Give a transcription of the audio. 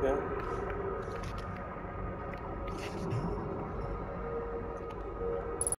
Yeah.